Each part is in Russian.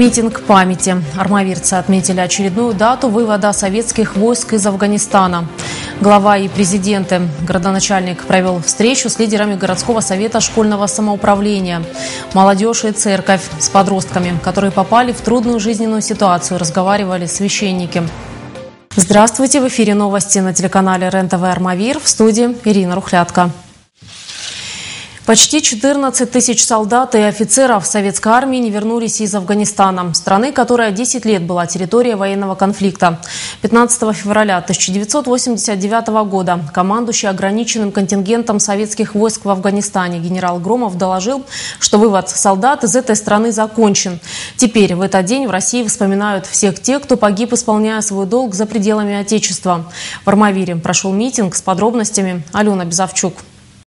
Митинг памяти. Армавирцы отметили очередную дату вывода советских войск из Афганистана. Глава и президенты. Городоначальник провел встречу с лидерами городского совета школьного самоуправления. Молодежь и церковь с подростками, которые попали в трудную жизненную ситуацию, разговаривали священники. Здравствуйте! В эфире новости на телеканале РЕН-ТВ «Армавир» в студии Ирина Рухлятка. Почти 14 тысяч солдат и офицеров советской армии не вернулись из Афганистана, страны, которая 10 лет была территорией военного конфликта. 15 февраля 1989 года командующий ограниченным контингентом советских войск в Афганистане генерал Громов доложил, что вывод солдат из этой страны закончен. Теперь в этот день в России вспоминают всех тех, кто погиб, исполняя свой долг за пределами Отечества. В Армавире прошел митинг с подробностями. Алена Безовчук.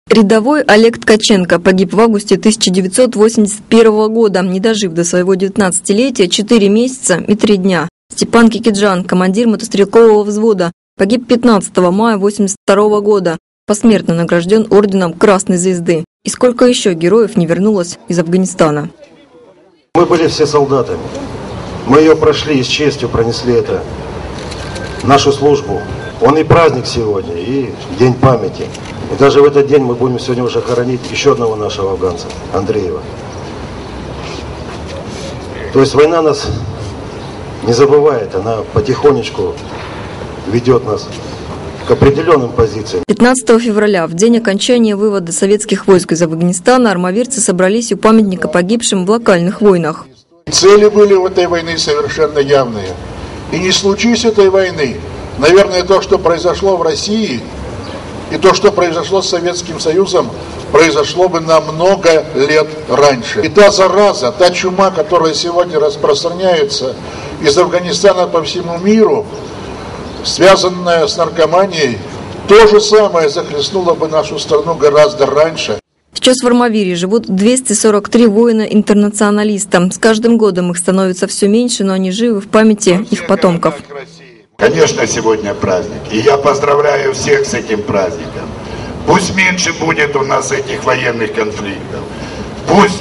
Рядовой Олег Ткаченко погиб в августе 1981 года, не дожив до своего 19-летия 4 месяца и 3 дня. Степан Кикиджан, командир мотострелкового взвода, погиб 15 мая 1982 года, посмертно награжден орденом Красной Звезды. И сколько еще героев не вернулось из Афганистана? Мы были все солдатами. Мы ее прошли и с честью пронесли это, нашу службу. Он и праздник сегодня, и день памяти. И даже в этот день мы будем сегодня уже хоронить еще одного нашего афганца, Андреева. То есть война нас не забывает, она потихонечку ведет нас к определенным позициям. 15 февраля, в день окончания вывода советских войск из Афганистана, армавирцы собрались у памятника погибшим в локальных войнах. Цели были в этой войны совершенно явные. И не случись этой войны, наверное, то, что произошло в России – и то, что произошло с Советским Союзом, произошло бы на много лет раньше. И та зараза, та чума, которая сегодня распространяется из Афганистана по всему миру, связанная с наркоманией, то же самое захлестнуло бы нашу страну гораздо раньше. Сейчас в Армавире живут 243 воина-интернационалиста. С каждым годом их становится все меньше, но они живы в памяти их потомков. Конечно, сегодня праздник. И я поздравляю всех с этим праздником. Пусть меньше будет у нас этих военных конфликтов. Пусть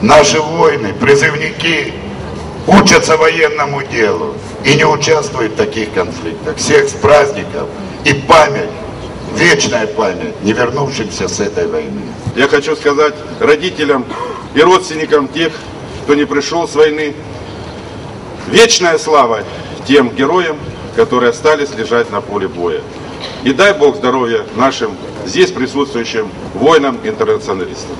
наши воины, призывники учатся военному делу и не участвуют в таких конфликтах. Всех с праздником и память, вечная память не вернувшимся с этой войны. Я хочу сказать родителям и родственникам тех, кто не пришел с войны, вечная слава тем героям, которые остались лежать на поле боя. И дай Бог здоровья нашим здесь присутствующим воинам-интернационалистам.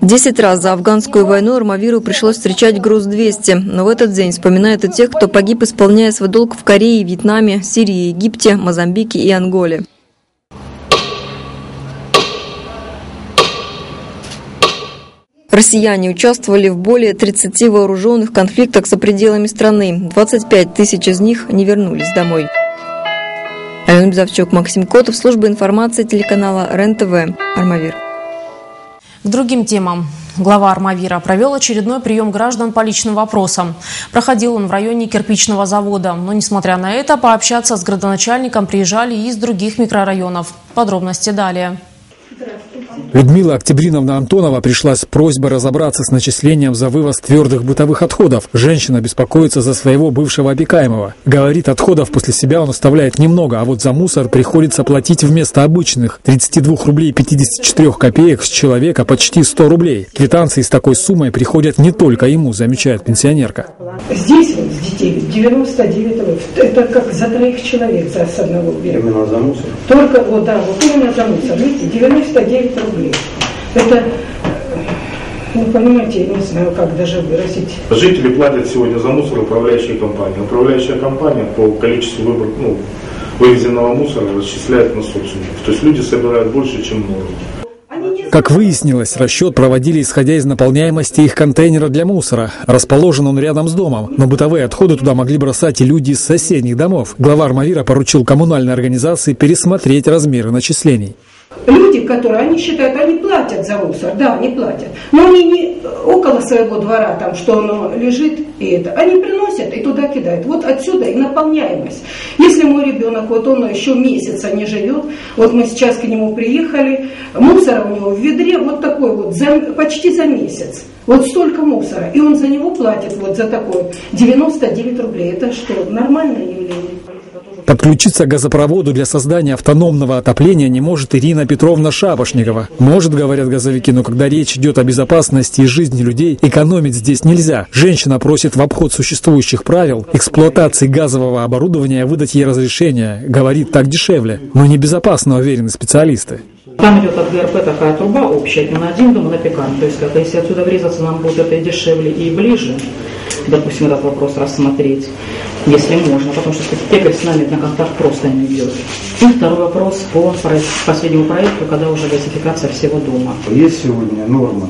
Десять раз за афганскую войну Армавиру пришлось встречать груз-200, но в этот день вспоминают и тех, кто погиб, исполняя свой долг в Корее, Вьетнаме, Сирии, Египте, Мозамбике и Анголе. Россияне участвовали в более 30 вооруженных конфликтах за пределами страны. 25 тысяч из них не вернулись домой. Алена Безовчук, Максим Котов, служба информации телеканала РЕН-ТВ, Армавир. К другим темам. Глава Армавира провел очередной прием граждан по личным вопросам. Проходил он в районе кирпичного завода. Но, несмотря на это, пообщаться с градоначальником приезжали и из других микрорайонов. Подробности далее. Людмила Октябриновна Антонова пришла с просьбой разобраться с начислением за вывоз твердых бытовых отходов. Женщина беспокоится за своего бывшего опекаемого. Говорит, отходов после себя он оставляет немного, а вот за мусор приходится платить вместо обычных 32 рублей 54 копеек с человека почти 100 рублей. Квитанции с такой суммой приходят не только ему, замечает пенсионерка. Здесь вот с детей 99 рублей. Это как за троих человек за с одного берега. Именно за мусор? Только, вот да, вот именно за мусор. Видите, 99 рублей рублей. Это, ну, понимаете, я не знаю, как даже выразить. Жители платят сегодня за мусор управляющие компании. Управляющая компания по количеству выбор, ну, вывезенного мусора расчисляет на собственников. То есть люди собирают больше, чем норма. Как выяснилось, расчет проводили исходя из наполняемости их контейнера для мусора. Расположен он рядом с домом, но бытовые отходы туда могли бросать и люди из соседних домов. Глава Армавира поручил коммунальной организации пересмотреть размеры начислений. Люди, которые, они считают, они платят за мусор, да, они платят, но они не около своего двора, там, что оно лежит, и это, они приносят и туда кидают. Вот отсюда и наполняемость. Если мой ребенок, вот он еще месяца не живет, вот мы сейчас к нему приехали, мусора у него в ведре вот такой вот, за, почти за месяц. Вот столько мусора. И он за него платит вот за такой 99 рублей. Это что, нормальное явление? Подключиться к газопроводу для создания автономного отопления не может Ирина Петровна Шапошникова. Может, говорят газовики, но когда речь идет о безопасности и жизни людей, экономить здесь нельзя. Женщина просит в обход существующих правил эксплуатации газового оборудования выдать ей разрешение. Говорит, так дешевле. Но небезопасно, уверены специалисты. Там идет от ГРП такая труба общая, не на один дом, на пекарню. То есть, если отсюда врезаться, нам будет это и дешевле, и ближе. Допустим, этот вопрос рассмотреть, если можно, потому что пекарь с нами на контакт просто не идет. И второй вопрос по последнему проекту, когда уже газификация всего дома. Есть сегодня нормы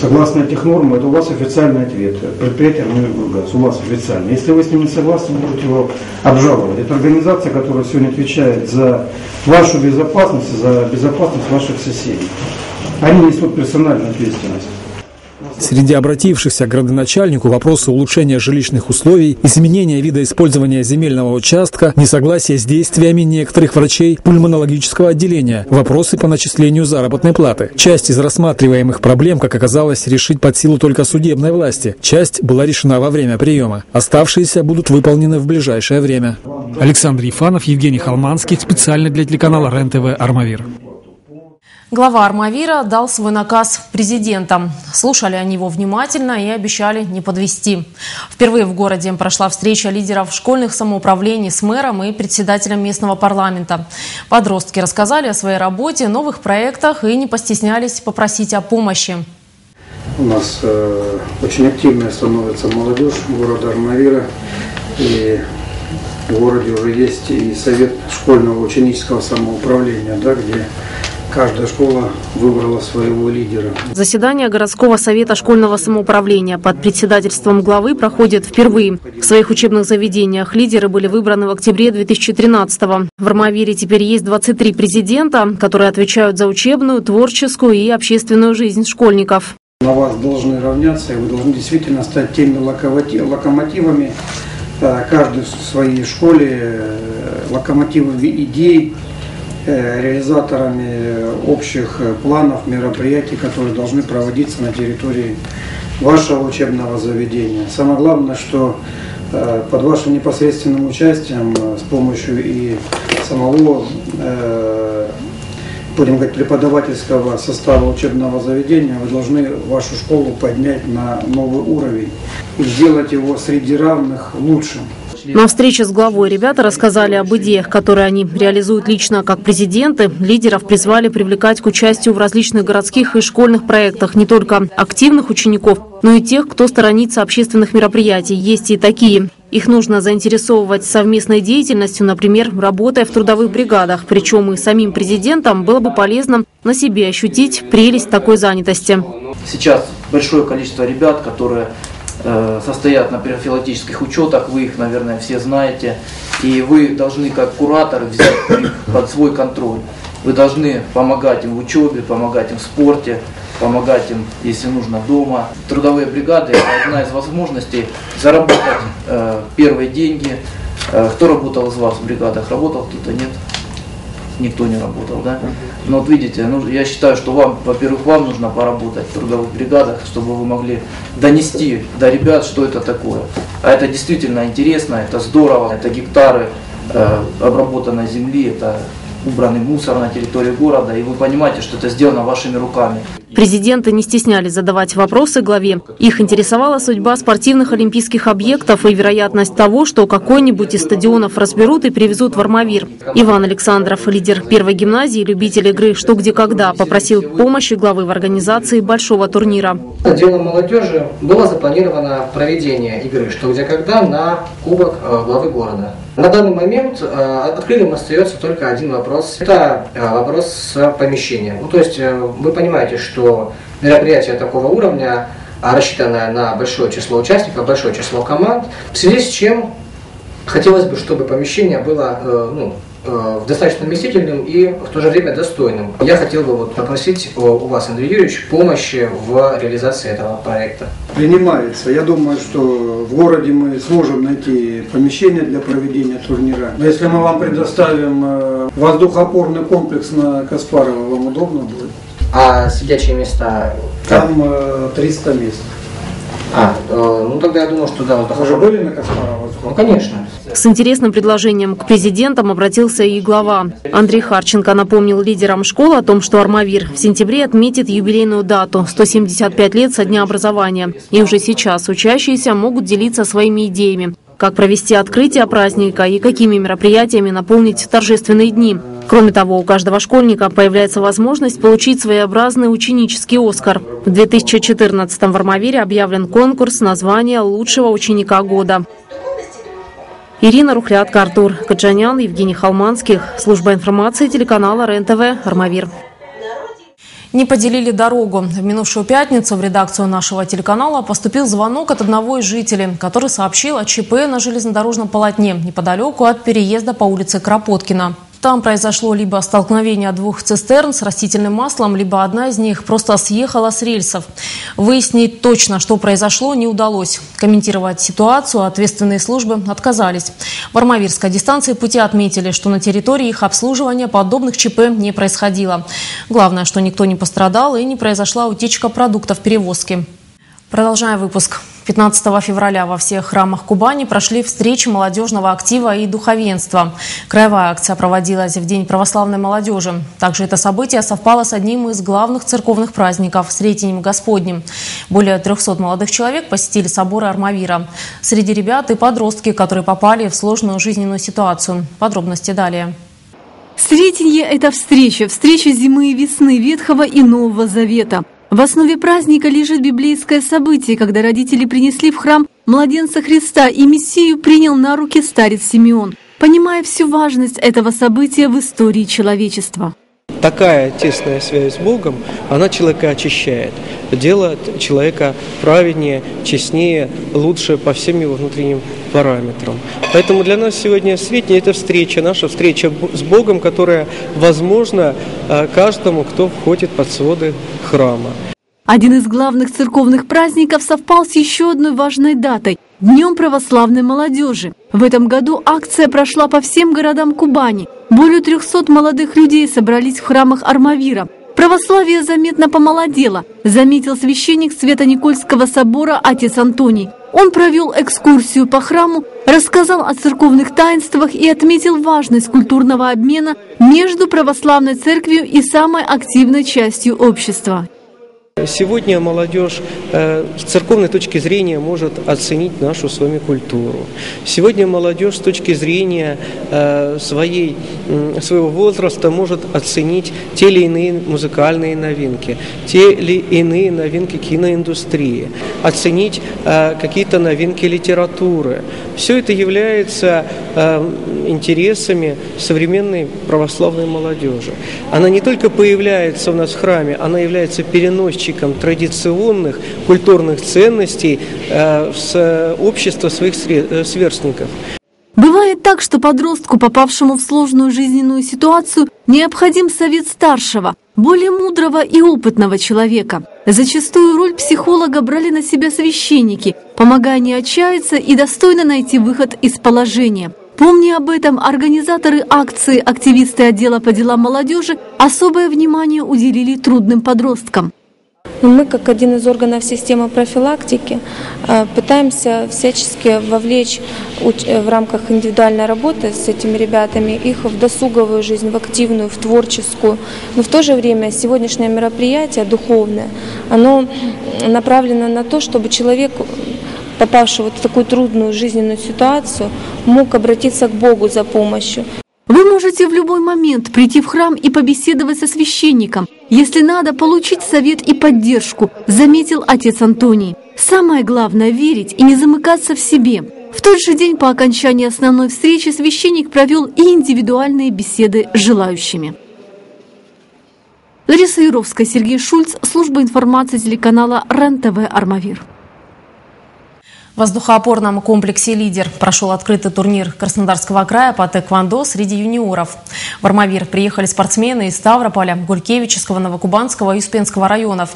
Согласно этих норм, это у вас официальный ответ. Предприятие Миргаз, у вас официальный. Если вы с ним не согласны, можете его обжаловать. Это организация, которая сегодня отвечает за вашу безопасность, за безопасность ваших соседей. Они несут персональную ответственность. Среди обратившихся к градоначальнику вопросы улучшения жилищных условий, изменения вида использования земельного участка, несогласие с действиями некоторых врачей пульмонологического отделения, вопросы по начислению заработной платы. Часть из рассматриваемых проблем, как оказалось, решить под силу только судебной власти. Часть была решена во время приема. Оставшиеся будут выполнены в ближайшее время. Александр Ефанов, Евгений Холманский, специально для телеканала РЕН-ТВ «Армавир». Глава Армавира дал свой наказ президентам. Слушали они его внимательно и обещали не подвести. Впервые в городе прошла встреча лидеров школьных самоуправлений с мэром и председателем местного парламента. Подростки рассказали о своей работе, новых проектах и не постеснялись попросить о помощи. У нас э, очень активная становится молодежь города Армавира. И в городе уже есть и совет школьного ученического самоуправления, да, где Каждая школа выбрала своего лидера. Заседание городского совета школьного самоуправления под председательством главы проходит впервые. В своих учебных заведениях лидеры были выбраны в октябре 2013 -го. В Армавире теперь есть 23 президента, которые отвечают за учебную, творческую и общественную жизнь школьников. На вас должны равняться, и вы должны действительно стать теми локомотивами, э, каждый в своей школе, э, локомотивами идей, реализаторами общих э, планов, мероприятий, которые должны проводиться на территории вашего учебного заведения. Самое главное, что э, под вашим непосредственным участием с помощью и самого, будем говорить, преподавательского состава учебного заведения вы должны вашу школу поднять на новый уровень и сделать его среди равных лучшим. На встрече с главой ребята рассказали об идеях, которые они реализуют лично как президенты. Лидеров призвали привлекать к участию в различных городских и школьных проектах не только активных учеников, но и тех, кто сторонится общественных мероприятий. Есть и такие. Их нужно заинтересовывать совместной деятельностью, например, работая в трудовых бригадах. Причем и самим президентам было бы полезно на себе ощутить прелесть такой занятости. Сейчас большое количество ребят, которые состоят на профилактических учетах, вы их, наверное, все знаете, и вы должны как кураторы взять их под свой контроль. Вы должны помогать им в учебе, помогать им в спорте, помогать им, если нужно, дома. Трудовые бригады – это одна из возможностей заработать э, первые деньги. Э, кто работал из вас в бригадах? Работал кто-то? Нет? Никто не работал, да. Но вот видите, ну, я считаю, что вам, во-первых, вам нужно поработать в трудовых бригадах, чтобы вы могли донести до ребят, что это такое. А это действительно интересно, это здорово, это гектары э, обработанной земли, это убранный мусор на территории города, и вы понимаете, что это сделано вашими руками. Президенты не стеснялись задавать вопросы главе. Их интересовала судьба спортивных олимпийских объектов и вероятность того, что какой-нибудь из стадионов разберут и привезут в Армавир. Иван Александров, лидер первой гимназии, любитель игры «Что, где, когда», попросил помощи главы в организации большого турнира. Делом молодежи было запланировано проведение игры «Что, где, когда» на Кубок э, главы города. На данный момент э, открытым остается только один вопрос. Это э, вопрос с помещением. Ну, то есть вы понимаете, что мероприятие такого уровня, а рассчитанное на большое число участников, большое число команд, в связи с чем хотелось бы, чтобы помещение было э, ну, э, достаточно вместительным и в то же время достойным. Я хотел бы вот попросить у вас, Андрей Юрьевич, помощи в реализации этого проекта. Принимается. Я думаю, что в городе мы сможем найти помещение для проведения турнира. Но если мы вам предоставим э, воздухоопорный комплекс на Каспарова, вам удобно будет? А сидячие места? Там э, 300 мест. А, э, ну тогда я думаю, что да. Вы уже были на Каспарова? Ну, конечно. С интересным предложением к президентам обратился и глава. Андрей Харченко напомнил лидерам школы о том, что Армавир в сентябре отметит юбилейную дату – 175 лет со дня образования. И уже сейчас учащиеся могут делиться своими идеями как провести открытие праздника и какими мероприятиями наполнить торжественные дни. Кроме того, у каждого школьника появляется возможность получить своеобразный ученический «Оскар». В 2014 в Армавире объявлен конкурс на звание лучшего ученика года. Ирина Рухлятка, Артур Каджанян, Евгений Халманских. Служба информации телеканала РЕН-ТВ «Армавир». Не поделили дорогу. В минувшую пятницу в редакцию нашего телеканала поступил звонок от одного из жителей, который сообщил о ЧП на железнодорожном полотне неподалеку от переезда по улице Кропоткина. Там произошло либо столкновение двух цистерн с растительным маслом, либо одна из них просто съехала с рельсов. Выяснить точно, что произошло, не удалось. Комментировать ситуацию ответственные службы отказались. В Армавирской дистанции пути отметили, что на территории их обслуживания подобных ЧП не происходило. Главное, что никто не пострадал и не произошла утечка продуктов перевозки. Продолжаем выпуск. 15 февраля во всех храмах Кубани прошли встречи молодежного актива и духовенства. Краевая акция проводилась в День православной молодежи. Также это событие совпало с одним из главных церковных праздников – Сретенем Господним. Более 300 молодых человек посетили соборы Армавира. Среди ребят и подростки, которые попали в сложную жизненную ситуацию. Подробности далее. Сретенье – это встреча, встреча зимы и весны Ветхого и Нового Завета – в основе праздника лежит библейское событие, когда родители принесли в храм младенца Христа, и Мессию принял на руки старец Симеон, понимая всю важность этого события в истории человечества. Такая тесная связь с Богом, она человека очищает, делает человека праведнее, честнее, лучше по всем его внутренним параметрам. Поэтому для нас сегодня средняя это встреча, наша встреча с Богом, которая возможна э, каждому, кто входит под своды храма. Один из главных церковных праздников совпал с еще одной важной датой – Днем православной молодежи. В этом году акция прошла по всем городам Кубани. Более 300 молодых людей собрались в храмах Армавира. Православие заметно помолодело, заметил священник Свято-Никольского собора отец Антоний. Он провел экскурсию по храму, рассказал о церковных таинствах и отметил важность культурного обмена между православной церковью и самой активной частью общества. Сегодня молодежь э, с церковной точки зрения может оценить нашу с вами культуру. Сегодня молодежь с точки зрения э, своей, своего возраста может оценить те или иные музыкальные новинки, те или иные новинки киноиндустрии, оценить э, какие-то новинки литературы. Все это является интересами современной православной молодежи. Она не только появляется у нас в храме, она является переносчиком переносчиком традиционных культурных ценностей э, с общества своих э, сверстников. Бывает так, что подростку, попавшему в сложную жизненную ситуацию, необходим совет старшего, более мудрого и опытного человека. Зачастую роль психолога брали на себя священники, помогая не отчаяться и достойно найти выход из положения. Помня об этом, организаторы акции, активисты отдела по делам молодежи особое внимание уделили трудным подросткам. Мы, как один из органов системы профилактики, э, пытаемся всячески вовлечь э, в рамках индивидуальной работы с этими ребятами их в досуговую жизнь, в активную, в творческую. Но в то же время сегодняшнее мероприятие духовное, оно направлено на то, чтобы человек попавший вот в такую трудную жизненную ситуацию, мог обратиться к Богу за помощью. Вы можете в любой момент прийти в храм и побеседовать со священником, если надо получить совет и поддержку, заметил отец Антоний. Самое главное – верить и не замыкаться в себе. В тот же день по окончании основной встречи священник провел и индивидуальные беседы с желающими. Лариса Юровская, Сергей Шульц, служба информации телеканала РЕН-ТВ «Армавир». В воздухоопорном комплексе «Лидер» прошел открытый турнир Краснодарского края по тэквондо среди юниоров. В Армавир приехали спортсмены из Ставрополя, Гулькевичского, Новокубанского и Успенского районов.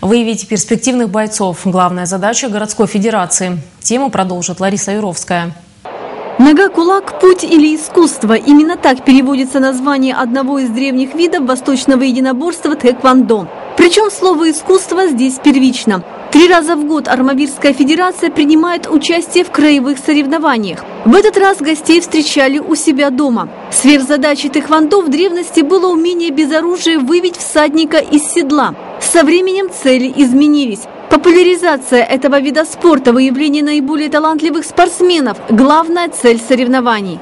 Выявить перспективных бойцов – главная задача городской федерации. Тему продолжит Лариса Юровская. Нога, кулак, путь или искусство. Именно так переводится название одного из древних видов восточного единоборства тэквондо. Причем слово «искусство» здесь первично. Три раза в год Армавирская федерация принимает участие в краевых соревнованиях. В этот раз гостей встречали у себя дома. Сверхзадачей тэквондо в древности было умение без оружия вывить всадника из седла. Со временем цели изменились. Популяризация этого вида спорта, выявление наиболее талантливых спортсменов – главная цель соревнований.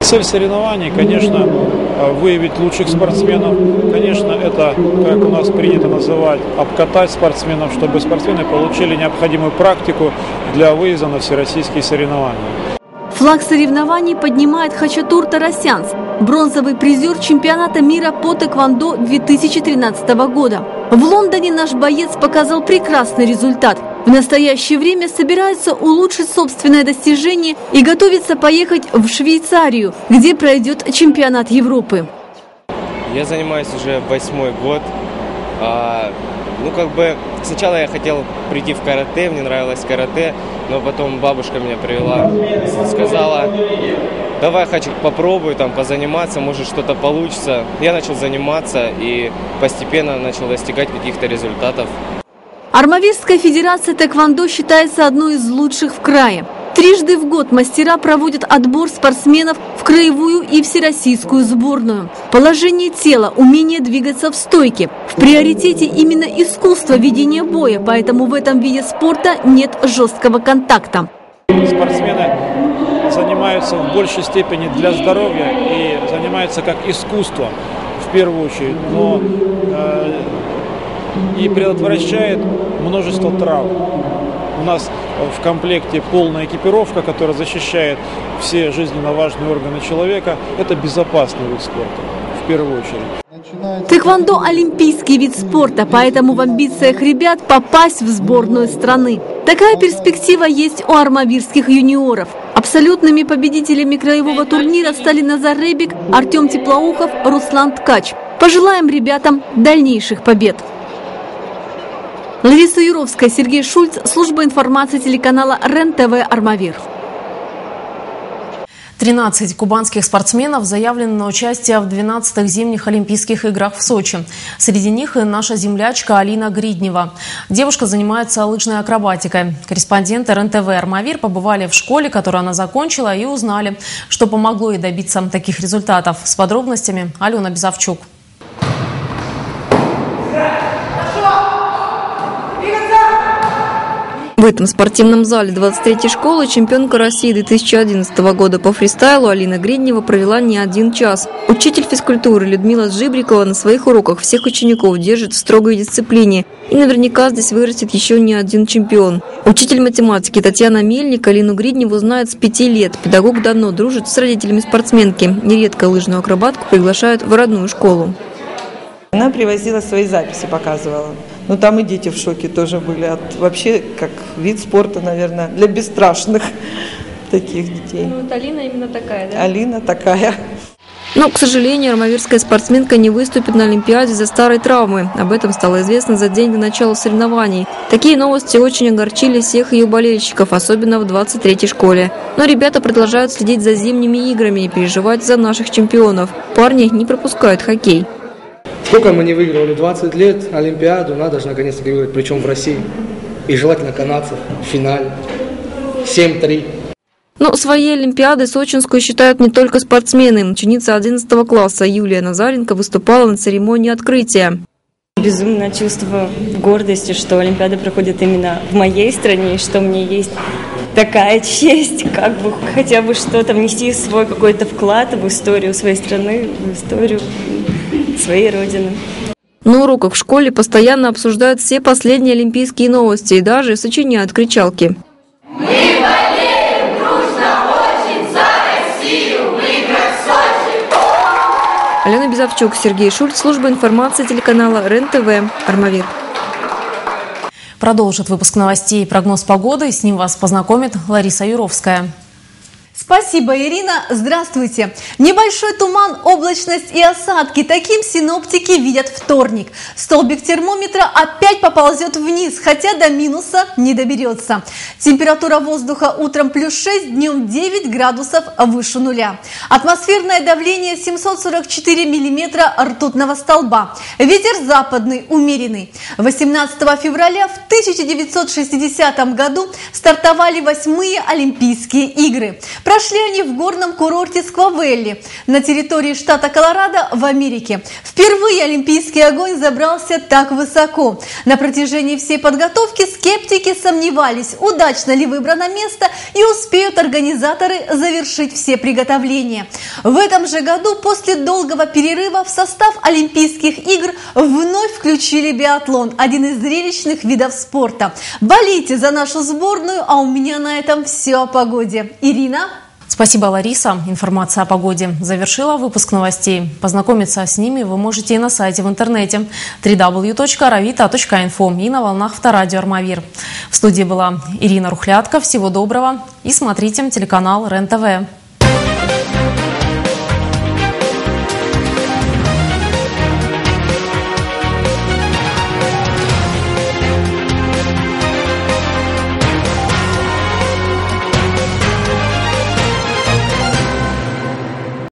Цель соревнований, конечно, выявить лучших спортсменов. Конечно, это, как у нас принято называть, обкатать спортсменов, чтобы спортсмены получили необходимую практику для выезда на всероссийские соревнования. Флаг соревнований поднимает Хачатур Тарасянс, бронзовый призер чемпионата мира по тэквондо 2013 года. В Лондоне наш боец показал прекрасный результат. В настоящее время собирается улучшить собственное достижение и готовится поехать в Швейцарию, где пройдет чемпионат Европы. Я занимаюсь уже восьмой год. Ну, как бы, сначала я хотел прийти в карате, мне нравилось карате, но потом бабушка меня привела, сказала, давай хочу попробую там позаниматься, может что-то получится. Я начал заниматься и постепенно начал достигать каких-то результатов. Армавирская федерация тэквондо считается одной из лучших в крае. Трижды в год мастера проводят отбор спортсменов в краевую и всероссийскую сборную. Положение тела, умение двигаться в стойке. В приоритете именно искусство ведения боя, поэтому в этом виде спорта нет жесткого контакта. Спортсмены занимаются в большей степени для здоровья и занимаются как искусство в первую очередь, но э, и предотвращает множество травм. У нас в комплекте полная экипировка, которая защищает все жизненно важные органы человека. Это безопасный вид спорта в первую очередь. Тэквондо – олимпийский вид спорта, поэтому в амбициях ребят попасть в сборную страны. Такая перспектива есть у армавирских юниоров. Абсолютными победителями краевого турнира стали Назар Ребик, Артем Теплоухов, Руслан Ткач. Пожелаем ребятам дальнейших побед. Лариса Юровская, Сергей Шульц, служба информации телеканала РЕН-ТВ «Армавир». 13 кубанских спортсменов заявлены на участие в 12-х зимних Олимпийских играх в Сочи. Среди них и наша землячка Алина Гриднева. Девушка занимается лыжной акробатикой. Корреспонденты РНТВ «Армавир» побывали в школе, которую она закончила, и узнали, что помогло ей добиться таких результатов. С подробностями Алена Безовчук. Этом спортивном зале 23-й школы чемпионка России 2011 года по фристайлу Алина Гриднева провела не один час. Учитель физкультуры Людмила Жибрикова на своих уроках всех учеников держит в строгой дисциплине. И наверняка здесь вырастет еще не один чемпион. Учитель математики Татьяна Мельник Алину Гридневу знает с пяти лет. Педагог давно дружит с родителями спортсменки. Нередко лыжную акробатку приглашают в родную школу. Она привозила свои записи, показывала. Но там и дети в шоке тоже были. От, вообще, как вид спорта, наверное, для бесстрашных таких детей. Ну, вот Алина именно такая, да? Алина такая. Но, к сожалению, армавирская спортсменка не выступит на Олимпиаде из-за старой травмы. Об этом стало известно за день до начала соревнований. Такие новости очень огорчили всех ее болельщиков, особенно в 23-й школе. Но ребята продолжают следить за зимними играми и переживать за наших чемпионов. Парни не пропускают хоккей. Сколько мы не выигрывали? 20 лет Олимпиаду, надо же наконец-то выиграть, причем в России. И желательно канадцев в финале. 7-3. Но свои Олимпиады сочинскую считают не только спортсмены. Ученица 11 класса Юлия Назаренко выступала на церемонии открытия. Безумное чувство гордости, что Олимпиада проходит именно в моей стране, и что мне есть такая честь, как бы хотя бы что-то внести свой какой-то вклад в историю своей страны, в историю своей родины. На уроках в школе постоянно обсуждают все последние олимпийские новости и даже сочиняют кричалки. Мы болеем дружно очень за Россию, выиграть Сочи! Алена Безовчук, Сергей Шульц, служба информации телеканала РЕН-ТВ, Армавир. Продолжит выпуск новостей и прогноз погоды. С ним вас познакомит Лариса Юровская. Спасибо, Ирина. Здравствуйте. Небольшой туман, облачность и осадки. Таким синоптики видят вторник. Столбик термометра опять поползет вниз, хотя до минуса не доберется. Температура воздуха утром плюс 6, днем 9 градусов выше нуля. Атмосферное давление 744 миллиметра ртутного столба. Ветер западный, умеренный. 18 февраля в 1960 году стартовали восьмые Олимпийские игры. Прошли они в горном курорте Сквавелли на территории штата Колорадо в Америке. Впервые олимпийский огонь забрался так высоко. На протяжении всей подготовки скептики сомневались, удачно ли выбрано место и успеют организаторы завершить все приготовления. В этом же году после долгого перерыва в состав Олимпийских игр вновь включили биатлон, один из зрелищных видов спорта. Болейте за нашу сборную, а у меня на этом все о погоде. Ирина? Спасибо, Лариса. Информация о погоде завершила выпуск новостей. Познакомиться с ними вы можете и на сайте в интернете www.ravita.info и на волнах Авторадио Армавир. В студии была Ирина Рухлятка. Всего доброго и смотрите телеканал РЕН-ТВ.